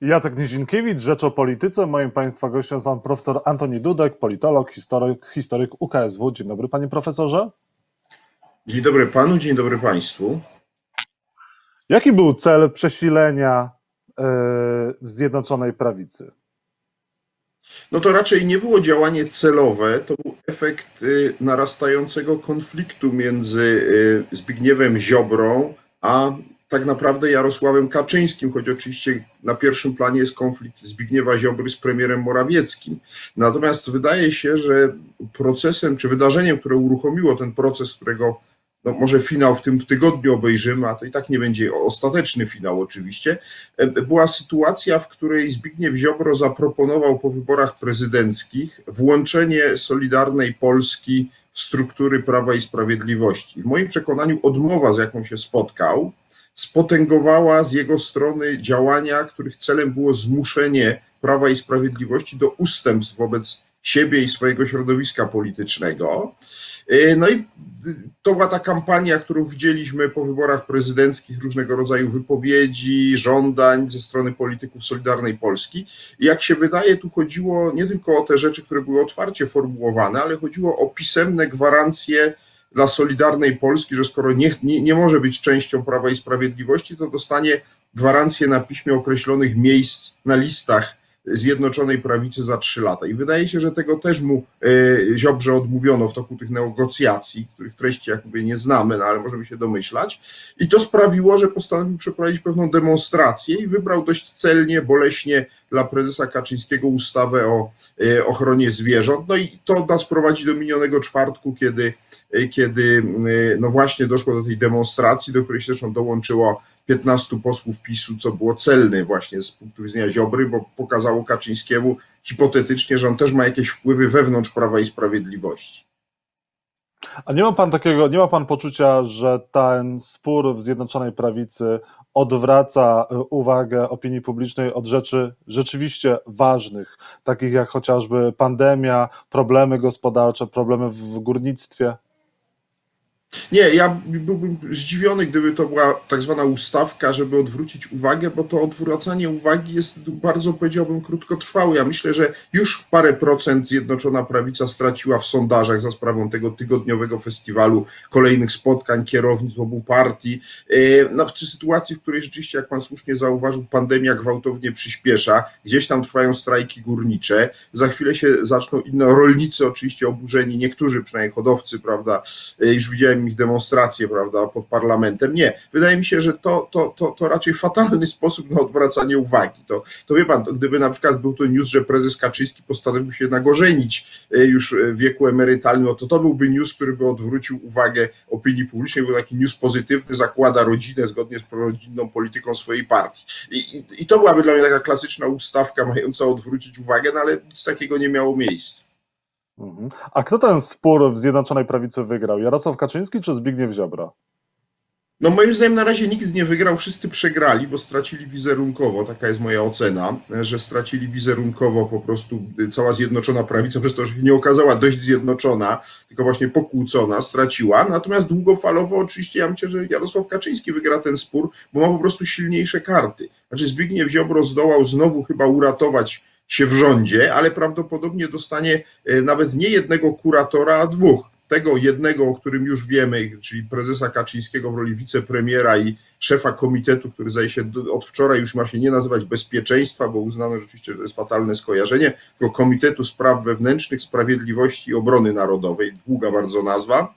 Jacek Nizinkiewicz, Rzecz o Polityce. Moim Państwa gościem jest pan profesor Antoni Dudek, politolog, historyk, historyk UKSW. Dzień dobry panie profesorze. Dzień dobry panu, dzień dobry państwu. Jaki był cel przesilenia yy, Zjednoczonej Prawicy? No to raczej nie było działanie celowe, to był efekt y, narastającego konfliktu między y, Zbigniewem Ziobrą a tak naprawdę Jarosławem Kaczyńskim, choć oczywiście na pierwszym planie jest konflikt Zbigniewa Ziobry z premierem Morawieckim. Natomiast wydaje się, że procesem czy wydarzeniem, które uruchomiło ten proces, którego no może finał w tym tygodniu obejrzymy, a to i tak nie będzie ostateczny finał oczywiście, była sytuacja, w której Zbigniew Ziobro zaproponował po wyborach prezydenckich włączenie Solidarnej Polski w struktury Prawa i Sprawiedliwości. W moim przekonaniu odmowa, z jaką się spotkał, spotęgowała z jego strony działania, których celem było zmuszenie Prawa i Sprawiedliwości do ustępstw wobec siebie i swojego środowiska politycznego. E, no i to była ta kampania, którą widzieliśmy po wyborach prezydenckich, różnego rodzaju wypowiedzi, żądań ze strony polityków Solidarnej Polski. I jak się wydaje, tu chodziło nie tylko o te rzeczy, które były otwarcie formułowane, ale chodziło o pisemne gwarancje dla Solidarnej Polski, że skoro nie, nie, nie może być częścią Prawa i Sprawiedliwości, to dostanie gwarancję na piśmie określonych miejsc na listach Zjednoczonej Prawicy za trzy lata. I wydaje się, że tego też mu e, Ziobrze odmówiono w toku tych negocjacji, których treści, jak mówię, nie znamy, no ale możemy się domyślać. I to sprawiło, że postanowił przeprowadzić pewną demonstrację i wybrał dość celnie, boleśnie dla prezesa Kaczyńskiego ustawę o e, ochronie zwierząt. No i to nas prowadzi do minionego czwartku, kiedy, kiedy no właśnie doszło do tej demonstracji, do której się zresztą dołączyło 15 posłów PiSu, co było celne właśnie z punktu widzenia Ziobry, bo pokazało Kaczyńskiemu hipotetycznie, że on też ma jakieś wpływy wewnątrz Prawa i Sprawiedliwości. A nie ma pan takiego, nie ma pan poczucia, że ten spór w Zjednoczonej Prawicy odwraca y, uwagę opinii publicznej od rzeczy rzeczywiście ważnych, takich jak chociażby pandemia, problemy gospodarcze, problemy w górnictwie? Nie, ja byłbym zdziwiony, gdyby to była tak zwana ustawka, żeby odwrócić uwagę, bo to odwracanie uwagi jest bardzo, powiedziałbym, krótkotrwałe. Ja myślę, że już parę procent Zjednoczona Prawica straciła w sondażach za sprawą tego tygodniowego festiwalu, kolejnych spotkań kierownictw obu partii. E, no, w sytuacji, w której rzeczywiście, jak pan słusznie zauważył, pandemia gwałtownie przyspiesza, gdzieś tam trwają strajki górnicze, za chwilę się zaczną inne rolnicy, oczywiście oburzeni, niektórzy przynajmniej hodowcy, prawda, e, już widziałem ich demonstracje, prawda, pod parlamentem. Nie. Wydaje mi się, że to, to, to, to raczej fatalny sposób na odwracanie uwagi. To, to wie pan, to gdyby na przykład był to news, że prezes Kaczyński postanowił się jednak ożenić e, już w wieku emerytalnym, no to to byłby news, który by odwrócił uwagę opinii publicznej, był taki news pozytywny, zakłada rodzinę zgodnie z prorodzinną polityką swojej partii. I, i, I to byłaby dla mnie taka klasyczna ustawka mająca odwrócić uwagę, no ale nic takiego nie miało miejsca. Mhm. A kto ten spór w Zjednoczonej Prawicy wygrał? Jarosław Kaczyński czy Zbigniew Ziobro? No moim zdaniem na razie nikt nie wygrał, wszyscy przegrali, bo stracili wizerunkowo, taka jest moja ocena, że stracili wizerunkowo po prostu cała Zjednoczona Prawica, przez to, że się nie okazała dość zjednoczona, tylko właśnie pokłócona, straciła. Natomiast długofalowo oczywiście ja myślę, że Jarosław Kaczyński wygra ten spór, bo ma po prostu silniejsze karty. Znaczy Zbigniew Ziobro zdołał znowu chyba uratować się w rządzie, ale prawdopodobnie dostanie e, nawet nie jednego kuratora, a dwóch. Tego jednego, o którym już wiemy, czyli prezesa Kaczyńskiego w roli wicepremiera i szefa komitetu, który zdaje się od wczoraj już ma się nie nazywać bezpieczeństwa, bo uznano rzeczywiście, że to jest fatalne skojarzenie, tylko Komitetu Spraw Wewnętrznych, Sprawiedliwości i Obrony Narodowej, długa bardzo nazwa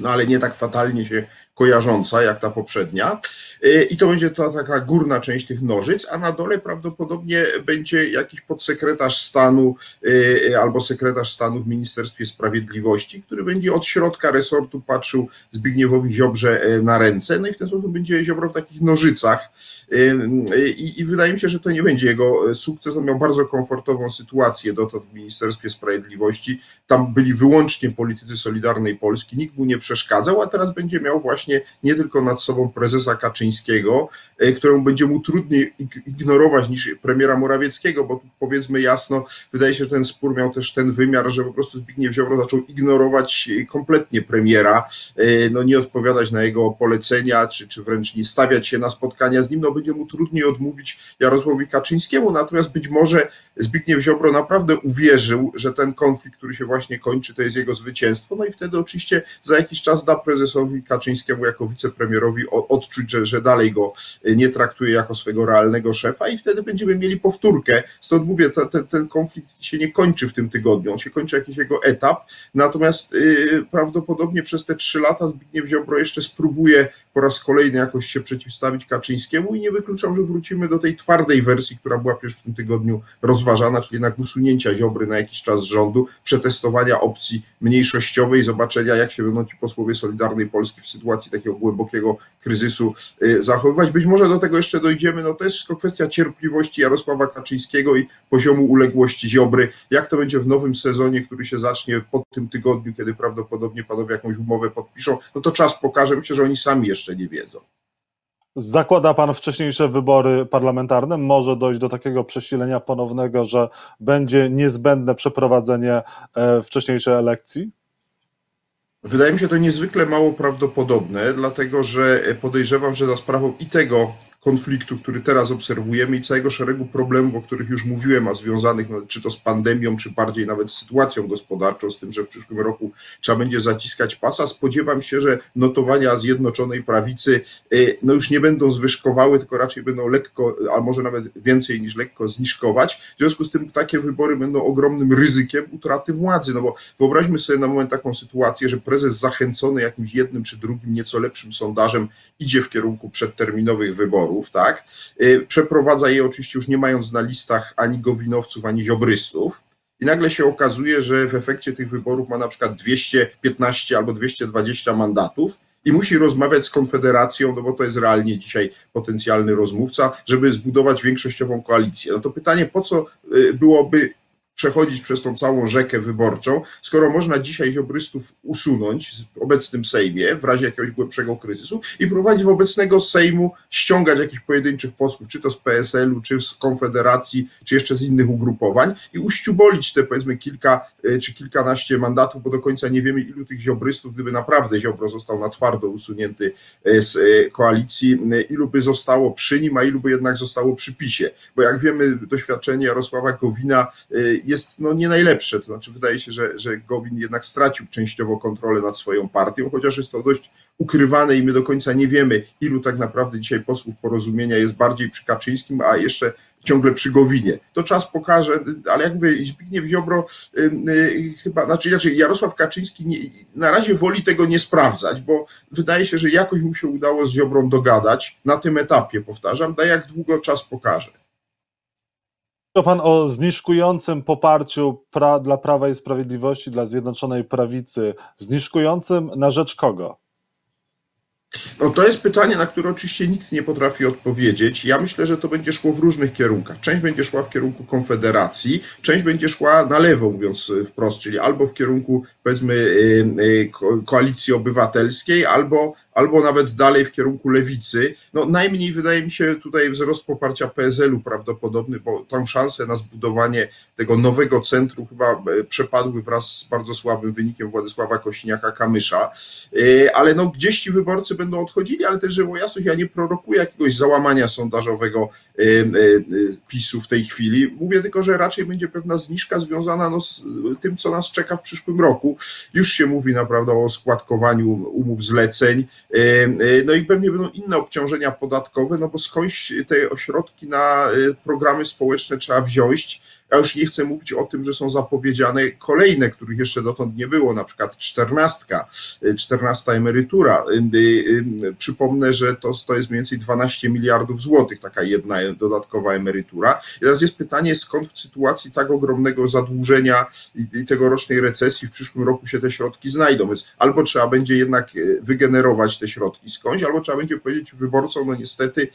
no ale nie tak fatalnie się kojarząca jak ta poprzednia. Y, I to będzie to taka górna część tych nożyc, a na dole prawdopodobnie będzie jakiś podsekretarz stanu y, albo sekretarz stanu w Ministerstwie Sprawiedliwości, który będzie od środka resortu patrzył Zbigniewowi Ziobrze na ręce. No i w ten sposób będzie Ziobro w takich nożycach. I, I, wydaje mi się, że to nie będzie jego sukces. On miał bardzo komfortową sytuację dotąd w Ministerstwie Sprawiedliwości. Tam byli wyłącznie politycy Solidarnej Polski. Nikt mu nie przeszkadzał, a teraz będzie miał właśnie nie tylko nad sobą prezesa Kaczyńskiego, któremu będzie mu trudniej ignorować niż premiera Morawieckiego, bo powiedzmy jasno, wydaje się, że ten spór miał też ten wymiar, że po prostu Zbigniew Ziobro zaczął ignorować kompletnie premiera, no nie odpowiadać na jego polecenia, czy, czy wręcz nie stawiać się na spotkania z nim, no będzie mu trudniej odmówić Jarosławowi Kaczyńskiemu, natomiast być może Zbigniew Ziobro naprawdę uwierzył, że ten konflikt, który się właśnie kończy, to jest jego zwycięstwo, no i wtedy oczywiście za jakiś czas da prezesowi Kaczyńskiemu jako wicepremierowi odczuć, że, że dalej go nie traktuje jako swojego realnego szefa i wtedy będziemy mieli powtórkę, stąd mówię, ten, ten konflikt się nie kończy w tym tygodniu, on się kończy jakiś jego etap, natomiast yy, prawdopodobnie przez te trzy lata Zbigniew Ziobro jeszcze spróbuje po raz kolejny jakoś się przeciwstawić Kaczyńskiemu i nie wykluczam, że wrócimy do tej twardej wersji, która była przecież w tym tygodniu rozważana, czyli jednak usunięcia Ziobry na jakiś czas z rządu, przetestowania opcji mniejszościowej, zobaczenia jak się będą ci posłowie Solidarnej Polski w sytuacji takiego głębokiego kryzysu y, zachowywać. Być może do tego jeszcze dojdziemy, no to jest wszystko kwestia cierpliwości Jarosława Kaczyńskiego i poziomu uległości Ziobry. Jak to będzie w nowym sezonie, który się zacznie po tym tygodniu, kiedy prawdopodobnie panowie jakąś umowę podpiszą, no to czas pokaże. Myślę, że oni sami jeszcze nie wiedzą. Zakłada Pan wcześniejsze wybory parlamentarne? Może dojść do takiego przesilenia ponownego, że będzie niezbędne przeprowadzenie e, wcześniejszej elekcji? Wydaje mi się to niezwykle mało prawdopodobne, dlatego że podejrzewam, że za sprawą i tego konfliktu, który teraz obserwujemy i całego szeregu problemów, o których już mówiłem, a związanych no, czy to z pandemią, czy bardziej nawet z sytuacją gospodarczą, z tym, że w przyszłym roku trzeba będzie zaciskać pasa. Spodziewam się, że notowania Zjednoczonej Prawicy y, no, już nie będą zwyżkowały, tylko raczej będą lekko, a może nawet więcej niż lekko zniżkować. W związku z tym takie wybory będą ogromnym ryzykiem utraty władzy, no bo wyobraźmy sobie na moment taką sytuację, że prezes zachęcony jakimś jednym czy drugim nieco lepszym sondażem idzie w kierunku przedterminowych wyborów tak? Y, przeprowadza je oczywiście już nie mając na listach ani gowinowców, ani ziobrystów. I nagle się okazuje, że w efekcie tych wyborów ma na przykład 215 albo 220 mandatów i musi rozmawiać z Konfederacją, no bo to jest realnie dzisiaj potencjalny rozmówca, żeby zbudować większościową koalicję. No to pytanie, po co y, byłoby przechodzić przez tą całą rzekę wyborczą, skoro można dzisiaj ziobrystów usunąć w obecnym Sejmie w razie jakiegoś głębszego kryzysu i prowadzić obecnego Sejmu, ściągać jakichś pojedynczych posłów, czy to z PSL-u, czy z Konfederacji, czy jeszcze z innych ugrupowań i uściubolić te powiedzmy kilka e, czy kilkanaście mandatów, bo do końca nie wiemy ilu tych ziobrystów, gdyby naprawdę Ziobro został na twardo usunięty e, z e, koalicji, ilu by zostało przy nim, a ilu by jednak zostało przy PiSie, bo jak wiemy doświadczenie Jarosława Gowina jest no, nie najlepsze. To znaczy, wydaje się, że, że Gowin jednak stracił częściowo kontrolę nad swoją partią, chociaż jest to dość ukrywane i my do końca nie wiemy, ilu tak naprawdę dzisiaj posłów porozumienia jest bardziej przy Kaczyńskim, a jeszcze ciągle przy Gowinie. To czas pokaże, ale jak mówię, Zbigniew Ziobro yy, chyba, znaczy inaczej, Jarosław Kaczyński nie, na razie woli tego nie sprawdzać, bo wydaje się, że jakoś mu się udało z Ziobrą dogadać na tym etapie, powtarzam, da jak długo czas pokaże. To pan o zniżkującym poparciu pra, dla Prawa i Sprawiedliwości, dla Zjednoczonej Prawicy. Zniżkującym na rzecz kogo? No to jest pytanie, na które oczywiście nikt nie potrafi odpowiedzieć. Ja myślę, że to będzie szło w różnych kierunkach. Część będzie szła w kierunku Konfederacji, część będzie szła na lewo, mówiąc wprost, czyli albo w kierunku powiedzmy y, y, koalicji obywatelskiej, albo albo nawet dalej w kierunku lewicy. No najmniej wydaje mi się tutaj wzrost poparcia PSL-u prawdopodobny, bo tą szansę na zbudowanie tego nowego centrum chyba e, przepadły wraz z bardzo słabym wynikiem Władysława Kośniaka-Kamysza. E, ale no gdzieś ci wyborcy będą odchodzili, ale też, żeby jasność, ja nie prorokuję jakiegoś załamania sondażowego e, PiSu w tej chwili. Mówię tylko, że raczej będzie pewna zniżka związana no, z tym, co nas czeka w przyszłym roku. Już się mówi naprawdę o składkowaniu umów zleceń, no i pewnie będą inne obciążenia podatkowe, no bo skądś te ośrodki na e, programy społeczne trzeba wziąć ja już nie chcę mówić o tym, że są zapowiedziane kolejne, których jeszcze dotąd nie było, na przykład czternastka, y, czternasta emerytura. Y, y, przypomnę, że to, to jest mniej więcej 12 miliardów złotych, taka jedna dodatkowa emerytura. I teraz jest pytanie, skąd w sytuacji tak ogromnego zadłużenia i tegorocznej recesji w przyszłym roku się te środki znajdą. Więc albo trzeba będzie jednak wygenerować te środki skądś, albo trzeba będzie powiedzieć wyborcom, no niestety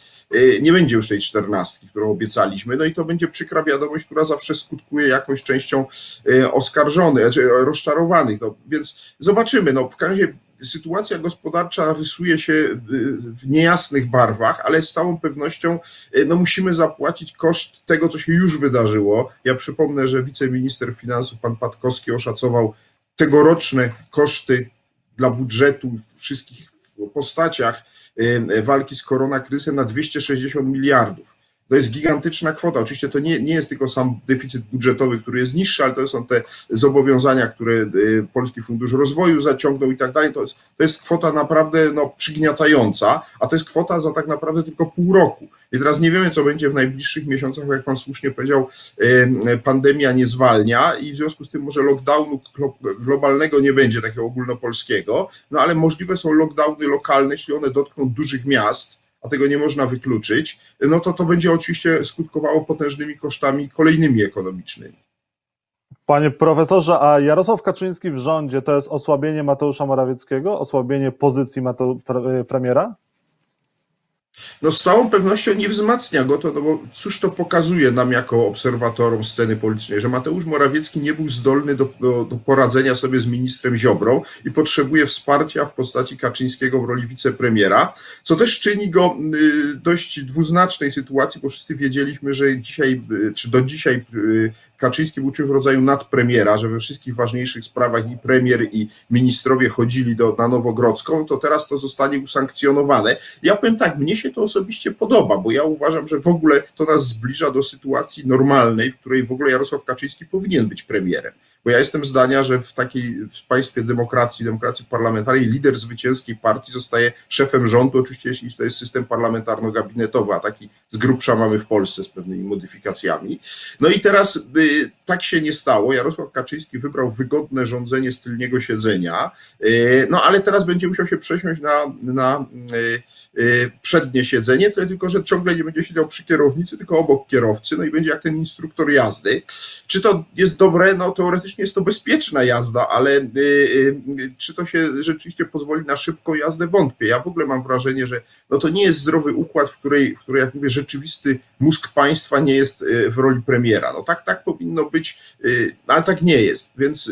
nie będzie już tej czternastki, którą obiecaliśmy, no i to będzie przykra wiadomość, która zawsze zawsze skutkuje jakąś częścią e, oskarżonych, znaczy rozczarowanych. No, więc zobaczymy. No, w każdym razie sytuacja gospodarcza rysuje się w niejasnych barwach, ale z całą pewnością no, musimy zapłacić koszt tego, co się już wydarzyło. Ja przypomnę, że wiceminister finansów, pan Patkowski, oszacował tegoroczne koszty dla budżetu w wszystkich postaciach walki z koronakryzysem na 260 miliardów. To jest gigantyczna kwota. Oczywiście to nie, nie jest tylko sam deficyt budżetowy, który jest niższy, ale to są te zobowiązania, które y, Polski Fundusz Rozwoju zaciągnął i tak dalej. To jest, to jest kwota naprawdę no, przygniatająca, a to jest kwota za tak naprawdę tylko pół roku. I teraz nie wiemy, co będzie w najbliższych miesiącach, jak Pan słusznie powiedział, y, pandemia nie zwalnia i w związku z tym może lockdownu globalnego nie będzie, takiego ogólnopolskiego, no ale możliwe są lockdowny lokalne, jeśli one dotkną dużych miast, a tego nie można wykluczyć, no to to będzie oczywiście skutkowało potężnymi kosztami kolejnymi ekonomicznymi. Panie profesorze, a Jarosław Kaczyński w rządzie to jest osłabienie Mateusza Morawieckiego, osłabienie pozycji premiera? No z całą pewnością nie wzmacnia go to, no bo cóż to pokazuje nam jako obserwatorom sceny politycznej, że Mateusz Morawiecki nie był zdolny do, do, do poradzenia sobie z ministrem Ziobrą i potrzebuje wsparcia w postaci Kaczyńskiego w roli wicepremiera, co też czyni go y, dość dwuznacznej sytuacji, bo wszyscy wiedzieliśmy, że dzisiaj, y, czy do dzisiaj y, Kaczyński był czymś w rodzaju nadpremiera, że we wszystkich ważniejszych sprawach i premier, i ministrowie chodzili do, na Nowogrodzką, to teraz to zostanie usankcjonowane. Ja powiem tak, mnie się to osobiście podoba, bo ja uważam, że w ogóle to nas zbliża do sytuacji normalnej, w której w ogóle Jarosław Kaczyński powinien być premierem. Bo ja jestem zdania, że w takiej w państwie demokracji, demokracji parlamentarnej, lider zwycięskiej partii zostaje szefem rządu, oczywiście jeśli to jest system parlamentarno-gabinetowy, a taki z grubsza mamy w Polsce z pewnymi modyfikacjami. No i teraz y, tak się nie stało. Jarosław Kaczyński wybrał wygodne rządzenie z tylniego siedzenia, y, no ale teraz będzie musiał się przesiąść na, na y, przednie siedzenie, tylko, że ciągle nie będzie siedział przy kierownicy, tylko obok kierowcy, no i będzie jak ten instruktor jazdy. Czy to jest dobre? No teoretycznie jest to bezpieczna jazda, ale y, y, czy to się rzeczywiście pozwoli na szybką jazdę? Wątpię. Ja w ogóle mam wrażenie, że no to nie jest zdrowy układ, w której, w której jak mówię, rzeczywisty mózg państwa nie jest y, w roli premiera. No tak, tak powinno być, ale tak nie jest. Więc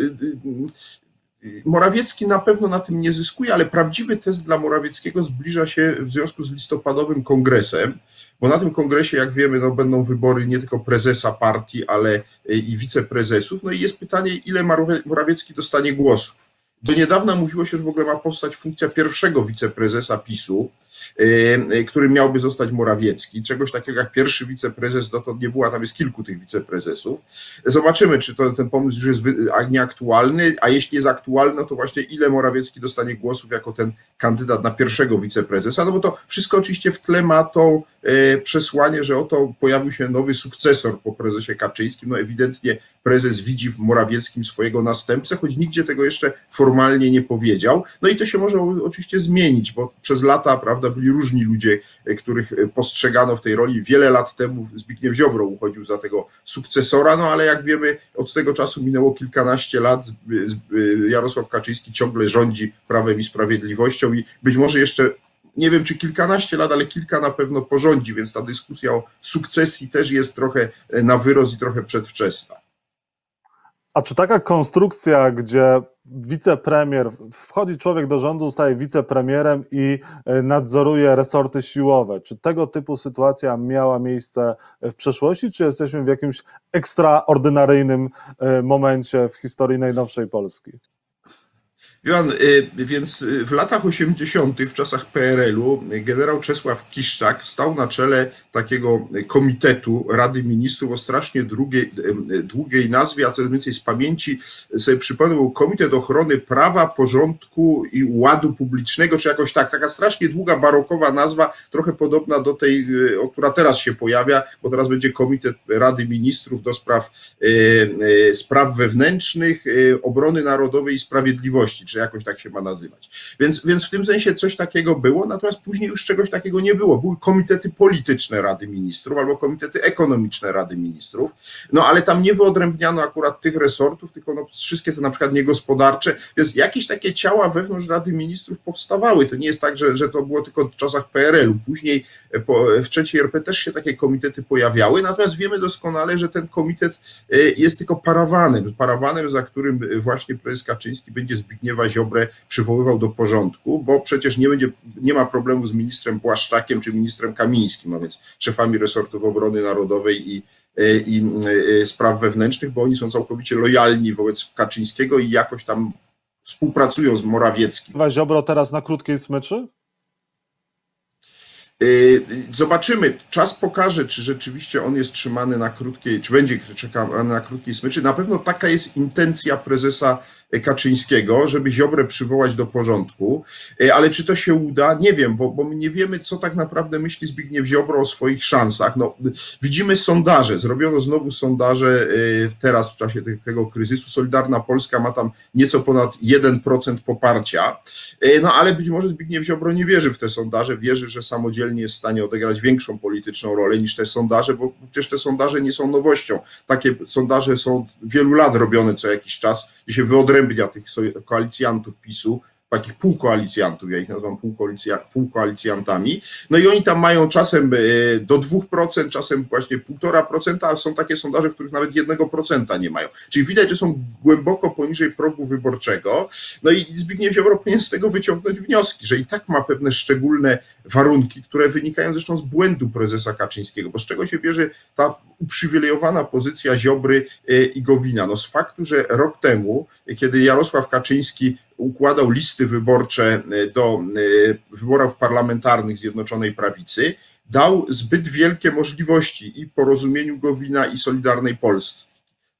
Morawiecki na pewno na tym nie zyskuje, ale prawdziwy test dla Morawieckiego zbliża się w związku z listopadowym kongresem, bo na tym kongresie, jak wiemy, no, będą wybory nie tylko prezesa partii, ale i wiceprezesów. No i jest pytanie, ile Morawiecki dostanie głosów. Do niedawna mówiło się, że w ogóle ma powstać funkcja pierwszego wiceprezesa PiSu, yy, który miałby zostać Morawiecki. Czegoś takiego jak pierwszy wiceprezes dotąd nie było, a tam jest kilku tych wiceprezesów. Zobaczymy, czy to, ten pomysł już jest nieaktualny, a jeśli jest aktualny, no to właśnie ile Morawiecki dostanie głosów jako ten kandydat na pierwszego wiceprezesa, no bo to wszystko oczywiście w tle ma to yy, przesłanie, że oto pojawił się nowy sukcesor po prezesie Kaczyńskim. No ewidentnie prezes widzi w Morawieckim swojego następcę, choć nigdzie tego jeszcze formalnie nie powiedział. No i to się może oczywiście zmienić, bo przez lata, prawda, byli różni ludzie, e, których e, postrzegano w tej roli. Wiele lat temu Zbigniew Ziobro uchodził za tego sukcesora, no ale jak wiemy, od tego czasu minęło kilkanaście lat. E, Jarosław Kaczyński ciągle rządzi prawem i sprawiedliwością i być może jeszcze nie wiem czy kilkanaście lat, ale kilka na pewno porządzi, więc ta dyskusja o sukcesji też jest trochę na wyrost i trochę przedwczesna. A czy taka konstrukcja, gdzie wicepremier, wchodzi człowiek do rządu, zostaje wicepremierem i e, nadzoruje resorty siłowe, czy tego typu sytuacja miała miejsce w przeszłości, czy jesteśmy w jakimś ekstraordynaryjnym e, momencie w historii najnowszej Polski? Johan, y, więc y, w latach 80., w czasach PRL-u, generał Czesław Kiszczak stał na czele takiego komitetu Rady Ministrów o strasznie długiej, y, długiej nazwie, a co więcej z pamięci sobie przypomnę, był Komitet Ochrony Prawa, Porządku i Ładu Publicznego, czy jakoś tak, taka strasznie długa, barokowa nazwa, trochę podobna do tej, o która teraz się pojawia, bo teraz będzie Komitet Rady Ministrów do spraw, spraw wewnętrznych, obrony narodowej i sprawiedliwości czy jakoś tak się ma nazywać. Więc, więc w tym sensie coś takiego było, natomiast później już czegoś takiego nie było. Były komitety polityczne Rady Ministrów albo komitety ekonomiczne Rady Ministrów, no ale tam nie wyodrębniano akurat tych resortów, tylko no, wszystkie te na przykład niegospodarcze, więc jakieś takie ciała wewnątrz Rady Ministrów powstawały. To nie jest tak, że, że to było tylko w czasach PRL-u. Później po, w trzeciej RP też się takie komitety pojawiały, natomiast wiemy doskonale, że ten komitet e, jest tylko parawanem, parawanem, za którym właśnie prezes Kaczyński będzie zbig Zbigniewa Ziobrę przywoływał do porządku, bo przecież nie, będzie, nie ma problemu z ministrem Błaszczakiem czy ministrem Kamińskim, a więc szefami resortów obrony narodowej i, i, i spraw wewnętrznych, bo oni są całkowicie lojalni wobec Kaczyńskiego i jakoś tam współpracują z Morawieckim. Ziobro teraz na krótkiej smyczy? Zobaczymy, czas pokaże, czy rzeczywiście on jest trzymany na krótkiej, czy będzie czekany na krótkiej smyczy. Na pewno taka jest intencja prezesa Kaczyńskiego, żeby Ziobrę przywołać do porządku, yy, ale czy to się uda, nie wiem, bo, bo my nie wiemy, co tak naprawdę myśli Zbigniew Ziobro o swoich szansach. No, widzimy sondaże, zrobiono znowu sondaże yy, teraz w czasie tego kryzysu. Solidarna Polska ma tam nieco ponad 1% poparcia, no ale być może Zbigniew Ziobro nie wierzy w te sondaże, wierzy, że samodzielnie jest w stanie odegrać większą polityczną rolę niż te sondaże, bo przecież te sondaże nie są nowością. Takie sondaże są wielu lat robione co jakiś czas, się wyodrębnia tych koalicjantów PiSu, takich półkoalicjantów, ja ich nazywam półkoalicja, półkoalicjantami, no i oni tam mają czasem e, do 2%, czasem właśnie 1,5%, a są takie sondaże, w których nawet 1% nie mają. Czyli widać, że są głęboko poniżej progu wyborczego, no i Zbigniew Ziobro powinien z tego wyciągnąć wnioski, że i tak ma pewne szczególne warunki, które wynikają zresztą z błędu prezesa Kaczyńskiego, bo z czego się bierze ta uprzywilejowana pozycja Ziobry e, i Gowina? No z faktu, że rok temu, kiedy Jarosław Kaczyński układał listy wyborcze e, do e, wyborów parlamentarnych Zjednoczonej Prawicy, dał zbyt wielkie możliwości i porozumieniu Gowina i Solidarnej Polsce.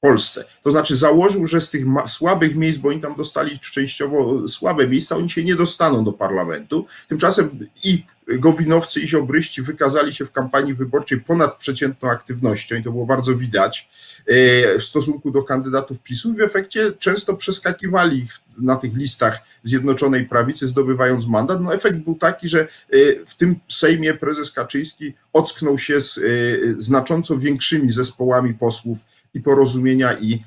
Polsce. To znaczy założył, że z tych słabych miejsc, bo oni tam dostali częściowo słabe miejsca, oni się nie dostaną do parlamentu. Tymczasem i Gowinowcy i Ziobryści wykazali się w kampanii wyborczej ponadprzeciętną aktywnością i to było bardzo widać e, w stosunku do kandydatów PiSu. W efekcie często przeskakiwali ich na tych listach Zjednoczonej Prawicy, zdobywając mandat. No efekt był taki, że e, w tym Sejmie prezes Kaczyński ocknął się z e, znacząco większymi zespołami posłów i porozumienia i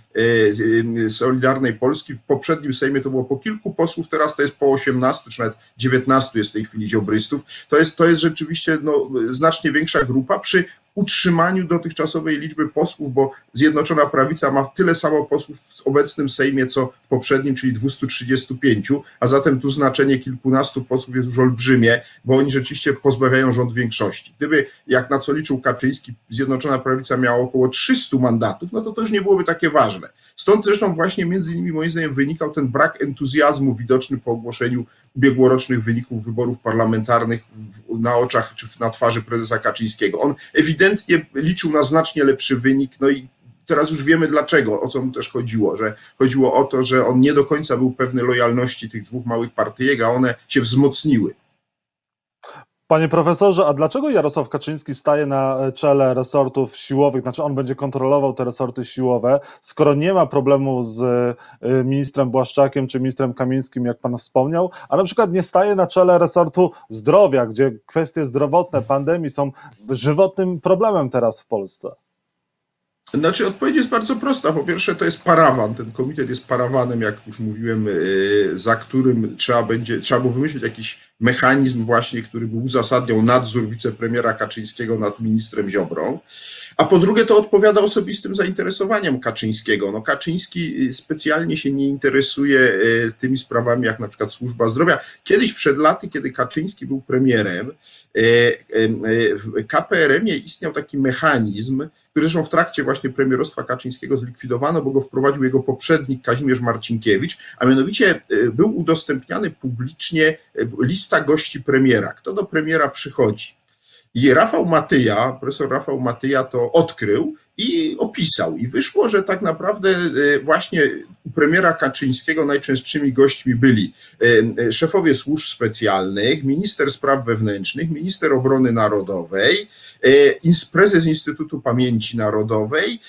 Solidarnej Polski. W poprzednim Sejmie to było po kilku posłów, teraz to jest po 18, czy nawet 19 jest w tej chwili ziobrystów. To jest, to jest rzeczywiście no, znacznie większa grupa przy utrzymaniu dotychczasowej liczby posłów, bo Zjednoczona Prawica ma tyle samo posłów w obecnym Sejmie, co w poprzednim, czyli 235, a zatem tu znaczenie kilkunastu posłów jest już olbrzymie, bo oni rzeczywiście pozbawiają rząd większości. Gdyby, jak na co liczył Kaczyński, Zjednoczona Prawica miała około 300 mandatów, no to to już nie byłoby takie ważne. Stąd zresztą właśnie między innymi moim zdaniem wynikał ten brak entuzjazmu widoczny po ogłoszeniu ubiegłorocznych wyników wyborów parlamentarnych na oczach czy na twarzy prezesa Kaczyńskiego. On ewidentnie liczył na znacznie lepszy wynik, no i teraz już wiemy dlaczego, o co mu też chodziło, że chodziło o to, że on nie do końca był pewny lojalności tych dwóch małych partyjek, a one się wzmocniły. Panie profesorze, a dlaczego Jarosław Kaczyński staje na czele resortów siłowych, znaczy on będzie kontrolował te resorty siłowe, skoro nie ma problemu z y, ministrem Błaszczakiem czy ministrem Kamińskim, jak pan wspomniał, a na przykład nie staje na czele resortu zdrowia, gdzie kwestie zdrowotne, pandemii są żywotnym problemem teraz w Polsce? Znaczy, odpowiedź jest bardzo prosta. Po pierwsze, to jest parawan. Ten komitet jest parawanem, jak już mówiłem, y, za którym trzeba będzie, trzeba było wymyślić jakiś mechanizm właśnie, który by uzasadniał nadzór wicepremiera Kaczyńskiego nad ministrem Ziobrą. A po drugie, to odpowiada osobistym zainteresowaniem Kaczyńskiego. No, Kaczyński y, specjalnie się nie interesuje y, tymi sprawami, jak na przykład służba zdrowia. Kiedyś przed laty, kiedy Kaczyński był premierem, w KPRM-ie istniał taki mechanizm, który zresztą w trakcie właśnie premierostwa Kaczyńskiego zlikwidowano, bo go wprowadził jego poprzednik Kazimierz Marcinkiewicz, a mianowicie e, był udostępniany publicznie e, lista gości premiera. Kto do premiera przychodzi? I Rafał Matyja, profesor Rafał Matyja to odkrył i opisał. I wyszło, że tak naprawdę e, właśnie u premiera Kaczyńskiego najczęstszymi gośćmi byli e, e, szefowie służb specjalnych, minister spraw wewnętrznych, minister obrony narodowej, prezes Instytutu Pamięci Narodowej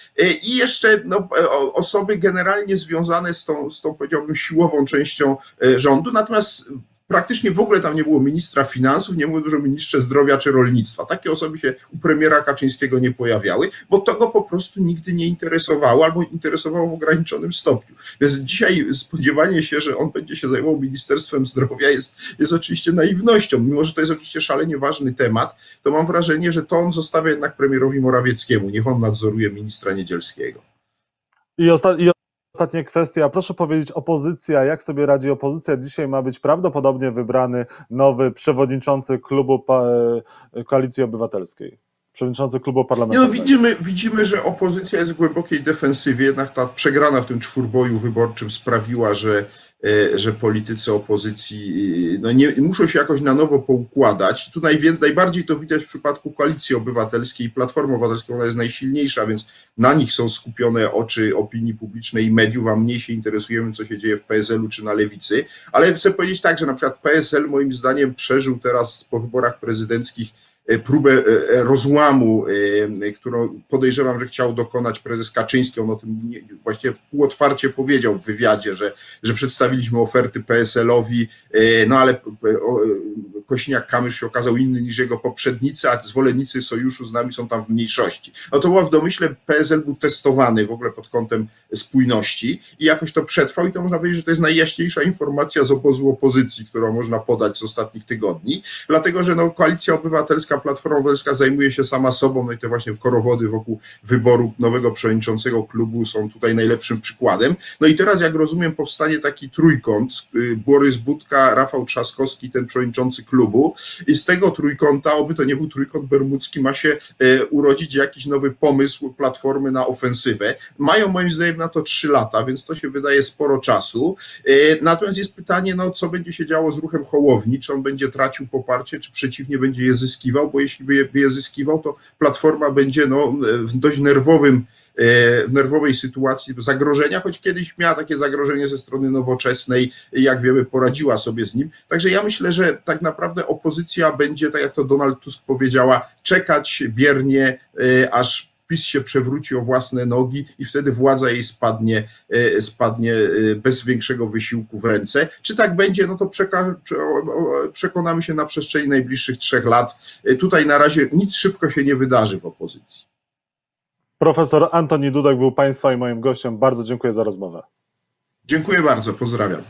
i jeszcze no, osoby generalnie związane z tą, z tą powiedziałbym, siłową częścią rządu. Natomiast praktycznie w ogóle tam nie było ministra finansów, nie było dużo ministrze zdrowia czy rolnictwa. Takie osoby się u premiera Kaczyńskiego nie pojawiały, bo to go po prostu nigdy nie interesowało albo interesowało w ograniczonym stopniu. Więc dzisiaj spodziewanie się, że on będzie się zajmował Ministerstwem Zdrowia jest, jest oczywiście naiwnością. Mimo, że to jest oczywiście szalenie ważny temat, to mam wrażenie, że to on zostawia jednak premierowi Morawieckiemu. Niech on nadzoruje ministra Niedzielskiego. I, osta- i ostatnie kwestie, a proszę powiedzieć, opozycja, jak sobie radzi opozycja? Dzisiaj ma być prawdopodobnie wybrany nowy przewodniczący klubu e, Koalicji Obywatelskiej. Przewodniczący klubu no, parlamentarnego. widzimy, widzimy, że opozycja jest w głębokiej defensywie, jednak ta przegrana w tym czwórboju wyborczym sprawiła, że, że politycy opozycji e, no nie, muszą się jakoś na nowo poukładać. Tu najwię, najbardziej to widać w przypadku Koalicji Obywatelskiej i Platformy Obywatelskiej, ona jest najsilniejsza, więc na nich są skupione oczy opinii publicznej i mediów, a mniej się interesujemy, co się dzieje w PSL-u czy na Lewicy. Ale chcę powiedzieć tak, że na przykład PSL moim zdaniem przeżył teraz po wyborach prezydenckich e, próbę e, rozłamu, e, którą podejrzewam, że chciał dokonać prezes Kaczyński. On o tym nie, właśnie półotwarcie powiedział w wywiadzie, że, że przedstawiliśmy oferty PSL-owi, e, no ale e, e, Kośniak-Kamysz się okazał inny niż jego poprzednicy, a zwolennicy sojuszu z nami są tam w mniejszości. No to było w domyśle, PSL był testowany w ogóle pod kątem spójności i jakoś to przetrwał i to można powiedzieć, że to jest najjaśniejsza informacja z obozu opozycji, którą można podać z ostatnich tygodni, dlatego że no, Koalicja Obywatelska, Platforma Obywatelska zajmuje się sama sobą, no i te właśnie korowody wokół wyboru nowego przewodniczącego klubu są tutaj najlepszym przykładem. No i teraz, jak rozumiem, powstanie taki trójkąt, y, Borys Budka, Rafał Trzaskowski, ten przewodniczący klubu i z tego trójkąta, oby to nie był trójkąt bermudzki, ma się e, urodzić jakiś nowy pomysł Platformy na ofensywę. Mają moim zdaniem na to trzy lata, więc to się wydaje sporo czasu. E, Natomiast jest pytanie, no, co będzie się działo z ruchem Hołowni, czy on będzie tracił poparcie, czy przeciwnie będzie je zyskiwał, bo jeśli by je, by je zyskiwał, to Platforma będzie no, w dość nerwowym e, w nerwowej sytuacji zagrożenia, choć kiedyś miała takie zagrożenie ze strony nowoczesnej, jak wiemy, poradziła sobie z nim. Także ja myślę, że tak naprawdę opozycja będzie, tak jak to Donald Tusk powiedziała, czekać biernie, e, aż PiS się przewróci o własne nogi i wtedy władza jej spadnie, e, spadnie e, bez większego wysiłku w ręce. Czy tak będzie, no to przeka- przekonamy się na przestrzeni najbliższych trzech lat. E, Tutaj na razie nic szybko się nie wydarzy w opozycji. Profesor Antoni Dudek był Państwa i moim gościem. Bardzo dziękuję za rozmowę. Dziękuję bardzo, pozdrawiam.